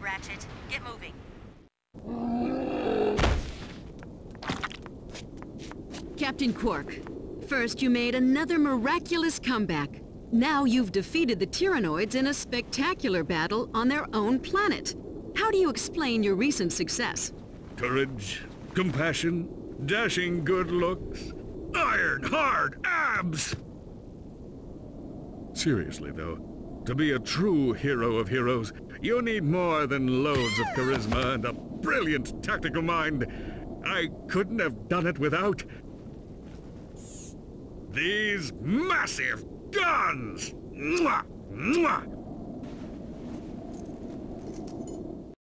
Ratchet. Get moving. Captain Quark, first you made another miraculous comeback. Now you've defeated the Tyhrranoids in a spectacular battle on their own planet. How do you explain your recent success? Courage, compassion, dashing good looks, iron hard abs! Seriously, though, to be a true hero of heroes, you need more than loads of charisma and a brilliant tactical mind. I couldn't have done it without... these massive guns! Mwah! Mwah!